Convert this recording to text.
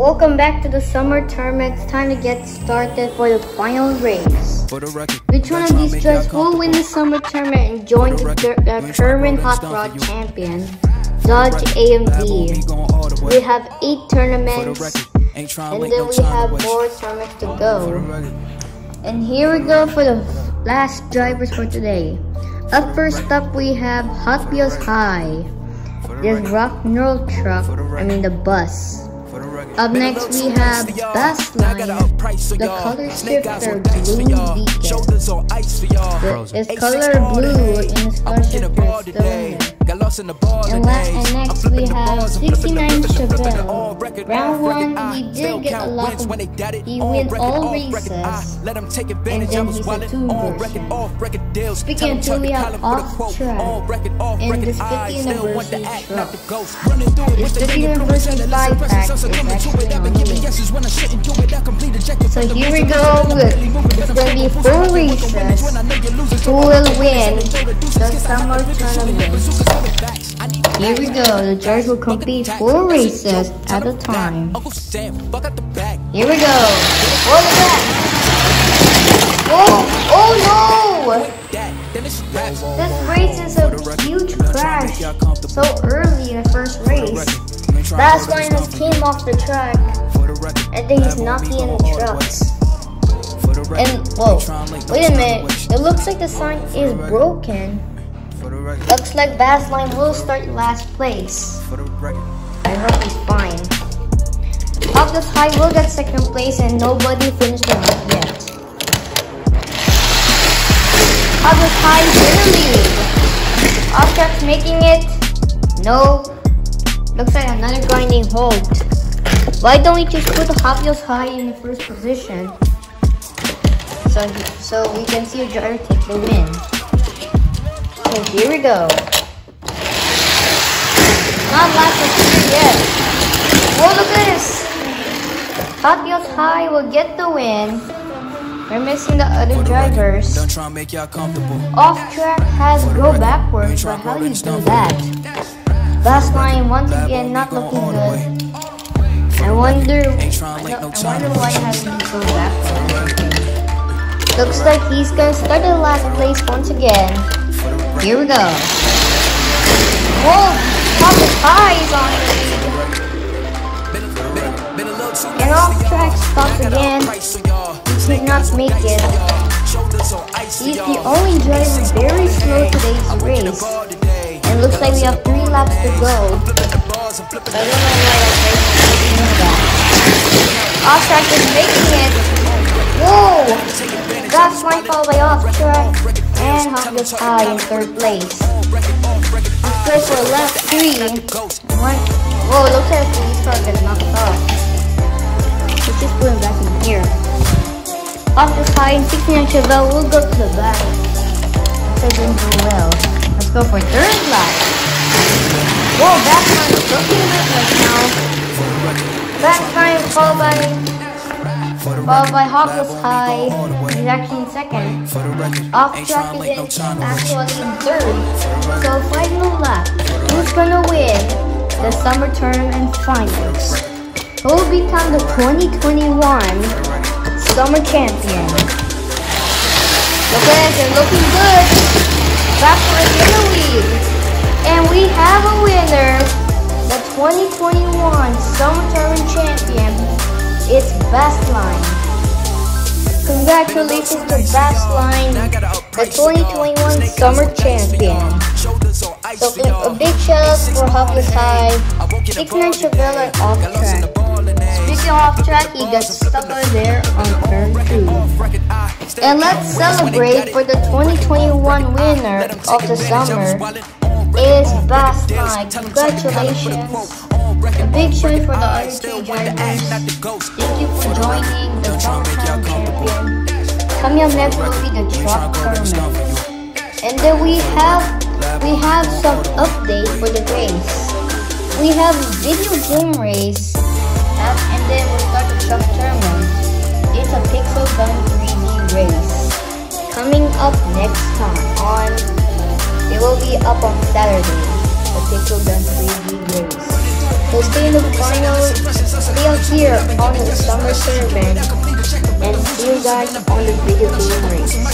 Welcome back to the summer tournament. It's time to get started for the final race. Which one of these drivers will win the summer tournament and join the, the current Hot Rod champion, Dodge AMV? We have eight tournaments, and then we have more tournaments to go. And here we go for the last drivers for today. Up first up, we have Hot Wheels High. There's Rock Neural Truck, I mean the bus. Up next we have Bassline, the color shifter blue beacon. It's color blue in the color shifter cylinder. And, last, and next we have 69 Chevelle. Round 1 he did get a lot of, he win all races. And then he's a 2 version. Speaking of 2 we have Off Track in this 50th anniversary truck. This 50th anniversary 5 pack is actually on here. So here we go, it's gonna be 4 races. Who will win the summer tournament? Here we go, the judge will complete four races at a time. Here we go. Oh, look at that. Oh, oh no! This race is a huge crash so early in the first race. Bassline has came off the track and then he's knocking in the trucks. And, whoa, wait a minute. It looks like the sign is broken. Looks like Bassline will start last place. I hope he's fine. Octus High will get second place and nobody finished the run yet. Octus High in the lead. Making it. No. Looks like another grinding hold. Why don't we just put the Hot Wheels High in the first position? So, so we can see a driver take the win. So here we go. Not last of yet. Oh, look at this. Hot Wheels High will get the win. We're missing the other drivers. Off track has go backwards, but how do you do that? Bassline once again not looking good. I wonder, I, wonder why it has to go backwards. Looks like he's gonna start in last place once again. Here we go. Whoa! Pocket Pie's on it. And off track stops again. He did not make it. He's the only driver very slow today's race. And looks like we have three laps to go. I don't know why that race Off track is making it. Whoa! That's my fall by off track and Wheels High in third place. First for left three. One. Whoa, it looks like police car got knocked off. Let's just him back in here. Wheels High and 69 Chevelle will go to the back. That didn't go well. Let's go for third lap. Whoa, Bassline is looking good right now. Bassline followed by followed by Hot Wheels High, he's actually second. Off track is in, actually third. So final lap, who's gonna win the summer tournament finals? Who will become the 2021 summer champion? Look at they're looking good. Backwards in the lead. And we have a winner, the 2021 summer tournament champion, it's Bassline. Congratulations to Bassline, the 2021 Summer Champion. So a big shout out for Wheels High, 69 Chevelle and off track. Speaking off track, he got stuck over there on turn 2. And let's celebrate for the 2021 winner of the summer is Bassline. Congratulations. A big show for the other two drivers. Thank you for joining the Truck Champion. Coming up next will be the Truck Tournament. And then we have we have some update for the race. We have video game race um, and then we'll start the Truck Tournament. It's a Pixel Gun 3D race. Coming up next time on it will be up on Saturday. The Pixel Gun 3D race. So stay in the final, stay here on the Summer Caravan and see you guys on the video game race.